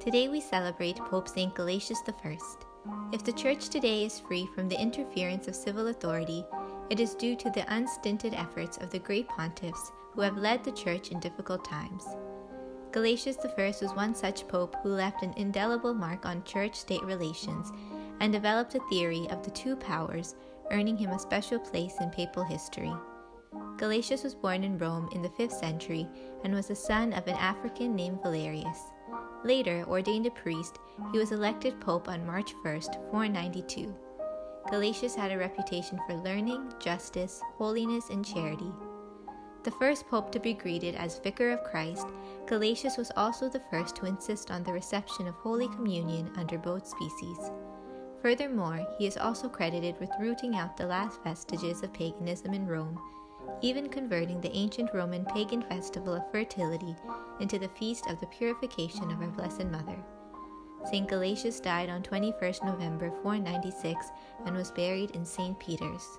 Today we celebrate Pope St. Gelasius I. If the Church today is free from the interference of civil authority, it is due to the unstinted efforts of the great pontiffs who have led the Church in difficult times. Gelasius I was one such pope who left an indelible mark on church state relations and developed a theory of the two powers, earning him a special place in papal history. Gelasius was born in Rome in the 5th century and was the son of an African named Valerius. Later, ordained a priest, he was elected pope on March 1, 492. Gelasius had a reputation for learning, justice, holiness, and charity. The first pope to be greeted as Vicar of Christ, Gelasius was also the first to insist on the reception of Holy Communion under both species. Furthermore, he is also credited with rooting out the last vestiges of paganism in Rome, even converting the ancient Roman pagan festival of fertility into the feast of the purification of our Blessed Mother. St. Gelasius died on 21st November 496 and was buried in St. Peter's.